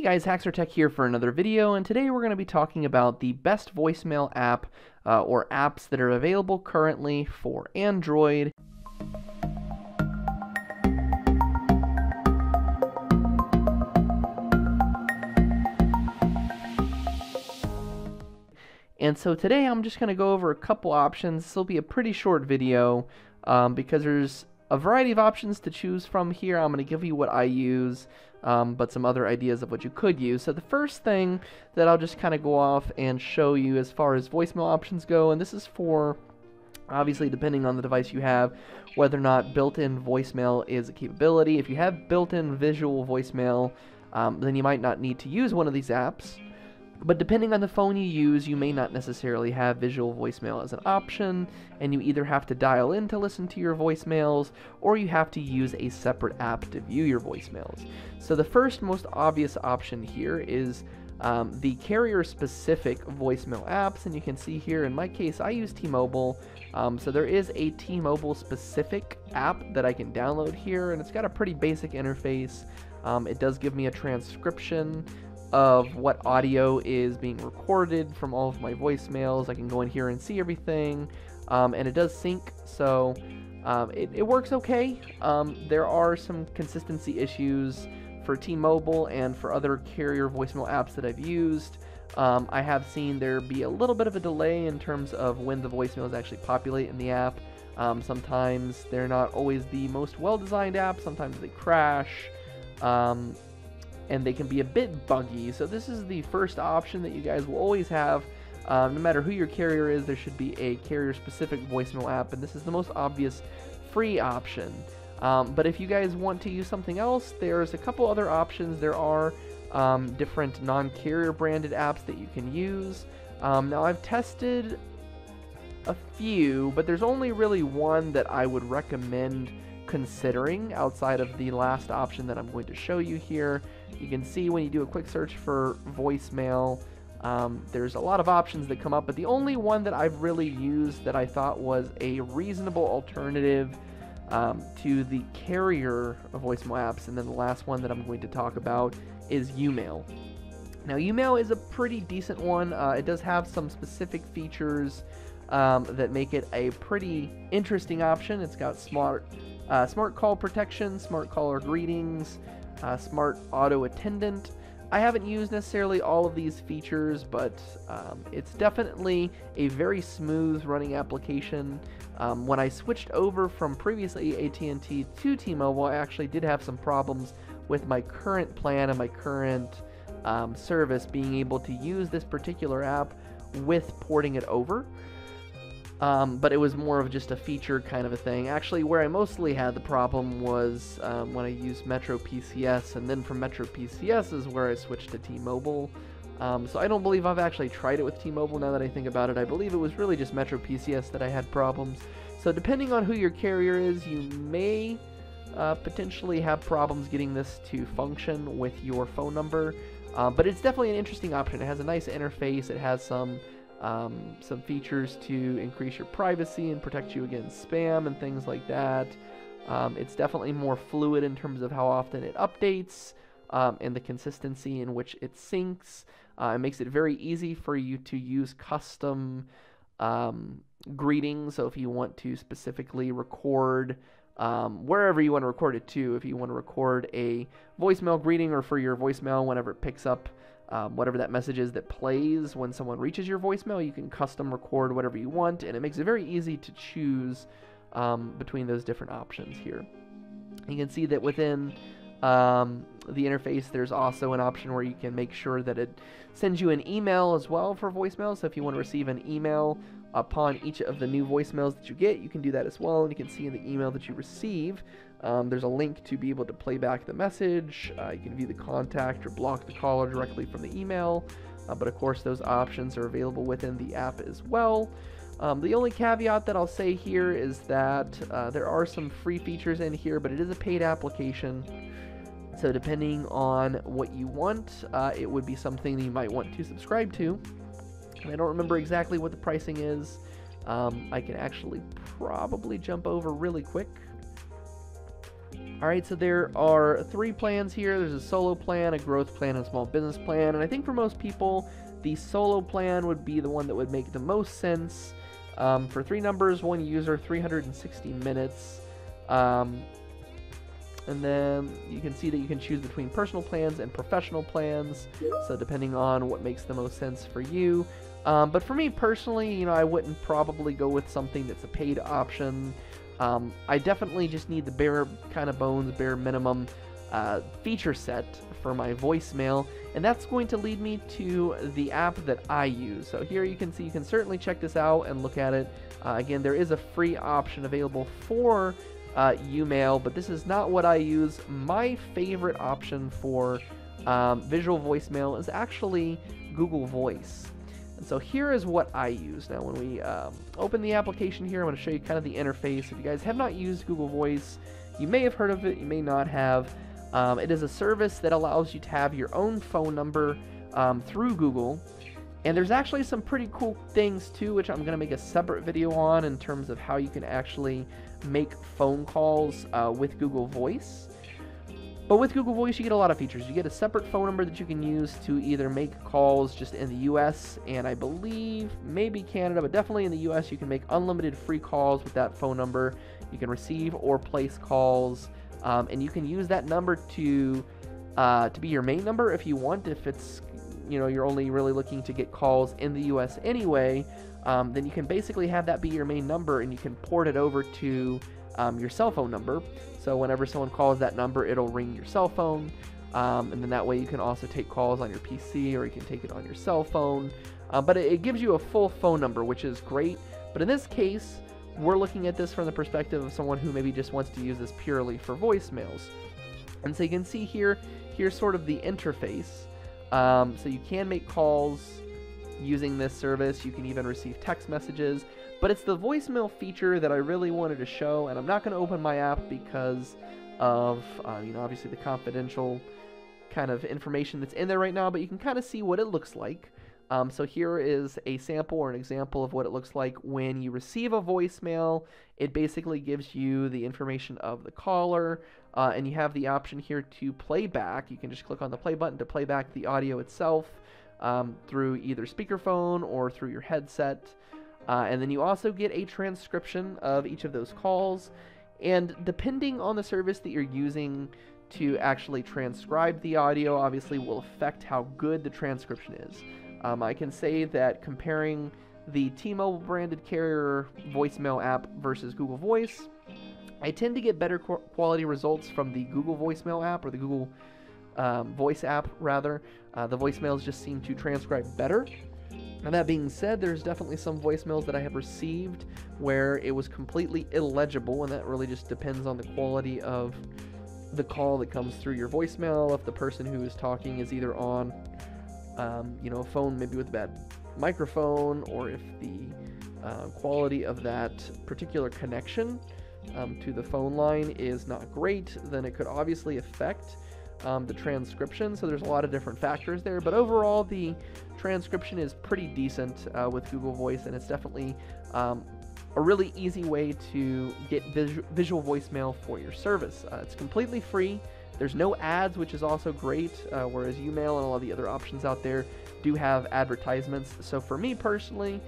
Hey guys, Haxor Tech here for another video, and today we're going to be talking about the best voicemail app uh, or apps that are available currently for Android. And so today I'm just going to go over a couple options. This will be a pretty short video um, because there's a variety of options to choose from here. I'm going to give you what I use, um, but some other ideas of what you could use. So the first thing that I'll just kind of go off and show you as far as voicemail options go, and this is for obviously depending on the device you have, whether or not built-in voicemail is a capability. If you have built-in visual voicemail, um, then you might not need to use one of these apps. But depending on the phone you use, you may not necessarily have visual voicemail as an option, and you either have to dial in to listen to your voicemails, or you have to use a separate app to view your voicemails. So the first most obvious option here is um, the carrier-specific voicemail apps, and you can see here, in my case, I use T-Mobile, um, so there is a T-Mobile specific app that I can download here, and it's got a pretty basic interface. Um, it does give me a transcription of what audio is being recorded from all of my voicemails. I can go in here and see everything, um, and it does sync, so um, it, it, works okay. Um, there are some consistency issues for T-Mobile and for other carrier voicemail apps that I've used. Um, I have seen there be a little bit of a delay in terms of when the voicemails actually populate in the app. Um, sometimes they're not always the most well-designed app. Sometimes they crash. Um, and they can be a bit buggy. So this is the first option that you guys will always have. Um, no matter who your carrier is, there should be a carrier-specific voicemail app, and this is the most obvious free option. Um, but if you guys want to use something else, there's a couple other options. There are um, different non-carrier branded apps that you can use. Um, now I've tested a few, but there's only really one that I would recommend considering outside of the last option that I'm going to show you here. You can see when you do a quick search for voicemail, um, there's a lot of options that come up, but the only one that I've really used that I thought was a reasonable alternative um, to the carrier voicemail apps, and then the last one that I'm going to talk about is YouMail. Now, YouMail is a pretty decent one. Uh, it does have some specific features um, that make it a pretty interesting option. It's got smart uh, smart call protection, smart caller greetings, uh, smart auto attendant. I haven't used necessarily all of these features, but um, it's definitely a very smooth running application. Um, when I switched over from previously AT&T to T-Mobile, I actually did have some problems with my current plan and my current um, service being able to use this particular app with porting it over. Um, but it was more of just a feature kind of a thing. Actually, where I mostly had the problem was um, when I used Metro PCS, and then from Metro PCS is where I switched to T-Mobile. Um, so I don't believe I've actually tried it with T-Mobile now that I think about it. I believe it was really just Metro PCS that I had problems. So depending on who your carrier is, you may uh, potentially have problems getting this to function with your phone number. Uh, but it's definitely an interesting option. It has a nice interface. It has some um, some features to increase your privacy and protect you against spam and things like that. Um, it's definitely more fluid in terms of how often it updates um, and the consistency in which it syncs. Uh, it makes it very easy for you to use custom um, greetings. So if you want to specifically record um, wherever you want to record it to, if you want to record a voicemail greeting or for your voicemail whenever it picks up um, whatever that message is that plays when someone reaches your voicemail. You can custom record whatever you want, and it makes it very easy to choose um, between those different options here. You can see that within um, the interface, there's also an option where you can make sure that it sends you an email as well for voicemail. So if you want to receive an email upon each of the new voicemails that you get, you can do that as well. And you can see in the email that you receive um, there's a link to be able to play back the message. Uh, you can view the contact or block the caller directly from the email. Uh, but of course, those options are available within the app as well. Um, the only caveat that I'll say here is that uh, there are some free features in here, but it is a paid application. So depending on what you want, uh, it would be something that you might want to subscribe to. And I don't remember exactly what the pricing is. Um, I can actually probably jump over really quick All right, so there are three plans here. There's a solo plan, a growth plan, and a small business plan. And I think for most people, the solo plan would be the one that would make the most sense. Um, for three numbers, one user, 360 minutes. Um, and then you can see that you can choose between personal plans and professional plans. So depending on what makes the most sense for you. Um, but for me personally, you know, I wouldn't probably go with something that's a paid option. Um, I definitely just need the bare kind of bones, bare minimum uh, feature set for my voicemail, and that's going to lead me to the app that I use. So here you can see, you can certainly check this out and look at it. Uh, again, there is a free option available for uh, YouMail, but this is not what I use. My favorite option for um, visual voicemail is actually Google Voice. And so here is what I use. Now when we um, open the application here, I'm going to show you kind of the interface. If you guys have not used Google Voice, you may have heard of it, you may not have. Um, it is a service that allows you to have your own phone number um, through Google. And there's actually some pretty cool things too, which I'm going to make a separate video on in terms of how you can actually make phone calls uh, with Google Voice. But with Google Voice, you get a lot of features. You get a separate phone number that you can use to either make calls just in the US and I believe maybe Canada, but definitely in the US, you can make unlimited free calls with that phone number. You can receive or place calls, um, and you can use that number to uh, to be your main number if you want. If it's you know you're only really looking to get calls in the US anyway, um, then you can basically have that be your main number, and you can port it over to um, your cell phone number. So whenever someone calls that number, it'll ring your cell phone. Um, and then that way you can also take calls on your PC or you can take it on your cell phone. Uh, but it, it, gives you a full phone number, which is great. But in this case, we're looking at this from the perspective of someone who maybe just wants to use this purely for voicemails. And so you can see here, here's sort of the interface. Um, so you can make calls using this service. You can even receive text messages. But it's the voicemail feature that I really wanted to show, and I'm not going to open my app because of, uh, you know, obviously the confidential kind of information that's in there right now, but you can kind of see what it looks like. Um, so here is a sample or an example of what it looks like when you receive a voicemail. It basically gives you the information of the caller, uh, and you have the option here to play back. You can just click on the play button to play back the audio itself um, through either speakerphone or through your headset. Uh, and then you also get a transcription of each of those calls. And depending on the service that you're using to actually transcribe the audio, obviously will affect how good the transcription is. Um, I can say that comparing the T-Mobile branded carrier voicemail app versus Google Voice, I tend to get better quality results from the Google voicemail app or the Google um, voice app rather. Uh, the voicemails just seem to transcribe better. Now, that being said, there's definitely some voicemails that I have received where it was completely illegible, and that really just depends on the quality of the call that comes through your voicemail. If the person who is talking is either on, um, you know, a phone maybe with a bad microphone, or if the uh, quality of that particular connection um, to the phone line is not great, then it could obviously affect um, the transcription. So there's a lot of different factors there, but overall the transcription is pretty decent uh, with Google Voice, and it's definitely um, a really easy way to get visu- visual voicemail for your service. Uh, it's completely free. There's no ads, which is also great, uh, whereas YouMail and all of the other options out there do have advertisements. So for me personally,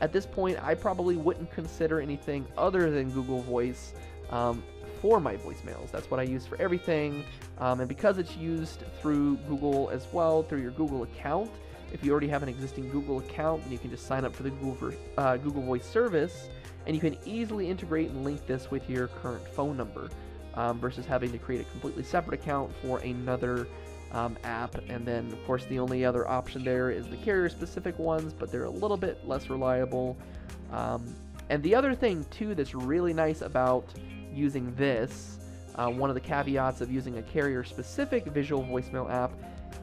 at this point, I probably wouldn't consider anything other than Google Voice. Um, for my voicemails. That's what I use for everything. Um, and because it's used through Google as well, through your Google account, if you already have an existing Google account, then you can just sign up for the Google, uh, Google Voice service, and you can easily integrate and link this with your current phone number um, versus having to create a completely separate account for another um, app. And then, of course, the only other option there is the carrier specific ones, but they're a little bit less reliable. Um, and the other thing, too, that's really nice about using this, uh, one of the caveats of using a carrier specific visual voicemail app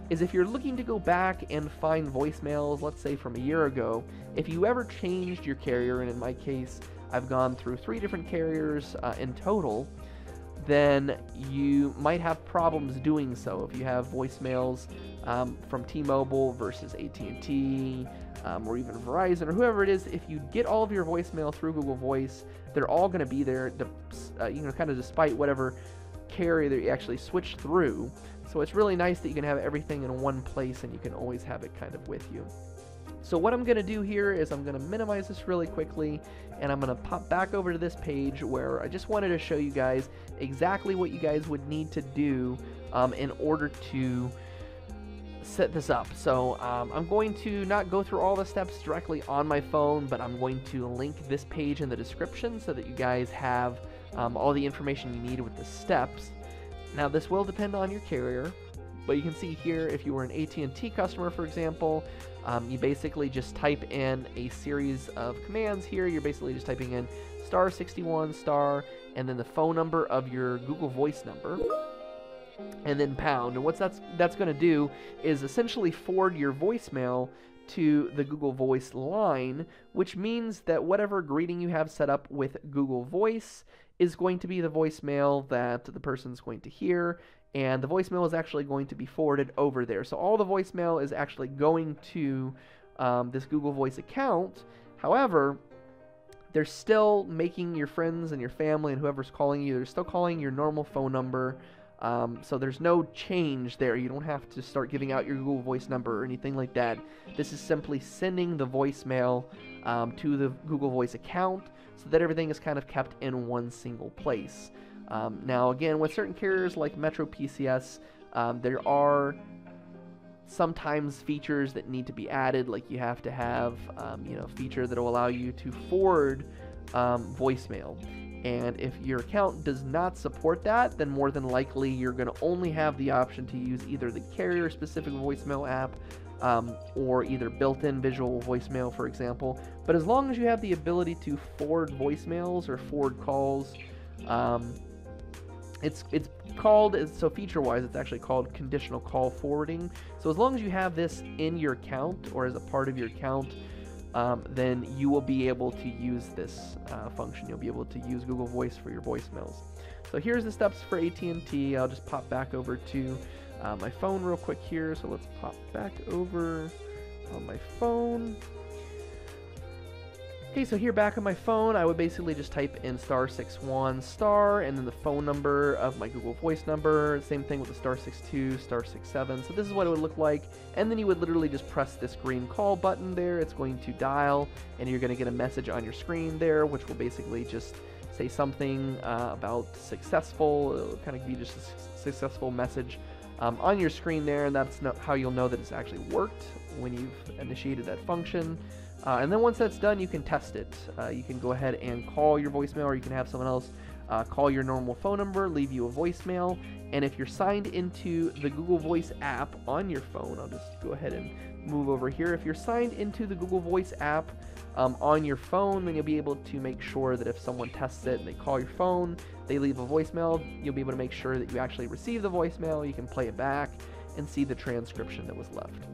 is if you're looking to go back and find voicemails, let's say from a year ago, if you ever changed your carrier, and in my case, I've gone through three different carriers uh, in total, then you might have problems doing so. If you have voicemails um, from T-Mobile versus AT&T, um, or even Verizon or whoever it is, if you get all of your voicemail through Google Voice, they're all going to be there, uh, you know, kind of despite whatever carrier that you actually switch through. So it's really nice that you can have everything in one place and you can always have it kind of with you. So what I'm going to do here is I'm going to minimize this really quickly and I'm going to pop back over to this page where I just wanted to show you guys exactly what you guys would need to do um, in order to set this up. So um, I'm going to not go through all the steps directly on my phone, but I'm going to link this page in the description so that you guys have um, all the information you need with the steps. Now this will depend on your carrier, but you can see here if you were an AT&T customer, for example, um, you basically just type in a series of commands here. You're basically just typing in star 61 star and then the phone number of your Google Voice number and then pound. And what that's that's going to do is essentially forward your voicemail to the Google Voice line, which means that whatever greeting you have set up with Google Voice is going to be the voicemail that the person's going to hear, and the voicemail is actually going to be forwarded over there. So all the voicemail is actually going to um, this Google Voice account. However, they're still making your friends and your family and whoever's calling you, they're still calling your normal phone number. Um, so there's no change there. You don't have to start giving out your Google Voice number or anything like that. This is simply sending the voicemail um, to the Google Voice account so that everything is kind of kept in one single place. Um, now, again, with certain carriers like Metro PCS, um, there are sometimes features that need to be added, like you have to have, um, you know, feature that will allow you to forward um, voicemail. And if your account does not support that, then more than likely you're going to only have the option to use either the carrier specific voicemail app um, or either built in visual voicemail, for example. But as long as you have the ability to forward voicemails or forward calls, um, it's it's called so feature wise it's actually called conditional call forwarding. So as long as you have this in your account or as a part of your account um, then you will be able to use this uh, function. You'll be able to use google voice for your voicemails. So here's the steps for at&t i'll just pop back over to uh, my phone real quick here. So let's pop back over on my phone Okay, so here back on my phone, I would basically just type in star 61 star and then the phone number of my Google Voice number. Same thing with the star 62, star 67. So this is what it would look like. And then you would literally just press this green call button there. It's going to dial and you're going to get a message on your screen there, which will basically just say something uh, about successful. It'll kind of be just a successful message um, on your screen there. And that's how you'll know that it's actually worked when you've initiated that function. Uh, and then once that's done, you can test it. Uh, you can go ahead and call your voicemail, or you can have someone else uh, call your normal phone number, leave you a voicemail. And if you're signed into the Google Voice app on your phone, I'll just go ahead and move over here. If you're signed into the Google Voice app um, on your phone, then you'll be able to make sure that if someone tests it and they call your phone, they leave a voicemail, you'll be able to make sure that you actually receive the voicemail. You can play it back and see the transcription that was left.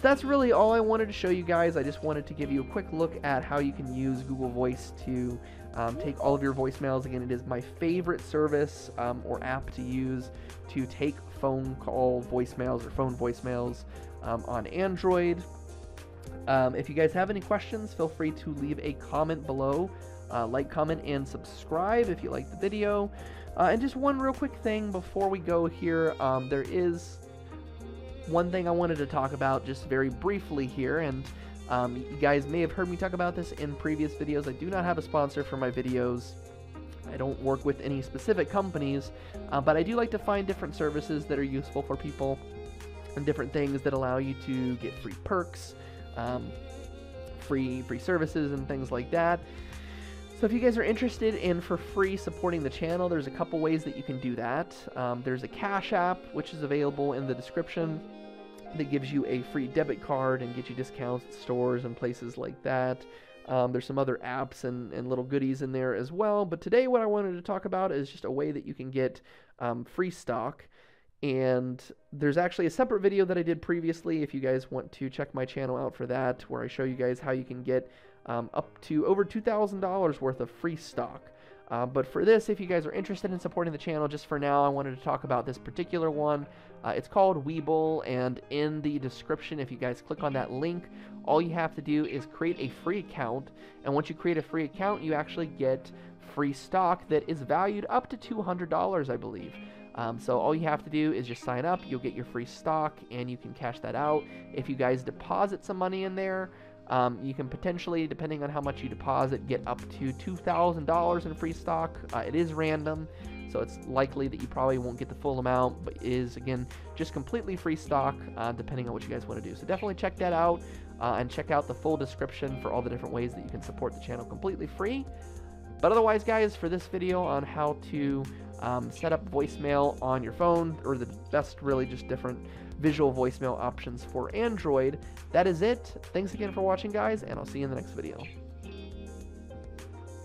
So that's really all I wanted to show you guys. I just wanted to give you a quick look at how you can use Google Voice to um, take all of your voicemails. Again, it is my favorite service um, or app to use to take phone call voicemails or phone voicemails um, on Android. Um, if you guys have any questions, feel free to leave a comment below. Uh, like, comment, and subscribe if you like the video. Uh, and just one real quick thing before we go here, um, there is one thing I wanted to talk about just very briefly here, and um, you guys may have heard me talk about this in previous videos. I do not have a sponsor for my videos. I don't work with any specific companies, uh, but I do like to find different services that are useful for people and different things that allow you to get free perks, um, free free services, and things like that. So if you guys are interested in for free supporting the channel, there's a couple ways that you can do that. Um, there's a Cash App, which is available in the description that gives you a free debit card and get you discounts at stores and places like that. Um, there's some other apps and, and little goodies in there as well. But today, what I wanted to talk about is just a way that you can get um, free stock. And there's actually a separate video that I did previously if you guys want to check my channel out for that, where I show you guys how you can get um, up to over $2,000 worth of free stock. Uh, but for this, if you guys are interested in supporting the channel, just for now, I wanted to talk about this particular one. Uh, it's called Webull, and in the description, if you guys click on that link, all you have to do is create a free account. And once you create a free account, you actually get free stock that is valued up to $200, I believe. Um, so all you have to do is just sign up, you'll get your free stock, and you can cash that out. If you guys deposit some money in there, um, you can potentially, depending on how much you deposit, get up to $2,000 in free stock. Uh, it is random, so it's likely that you probably won't get the full amount, but is, again, just completely free stock, uh, depending on what you guys want to do. So definitely check that out, uh, and check out the full description for all the different ways that you can support the channel completely free. But otherwise, guys, for this video on how to um, set up voicemail on your phone, or the best, really, just different visual voicemail options for Android. That is it. Thanks again for watching, guys, and I'll see you in the next video.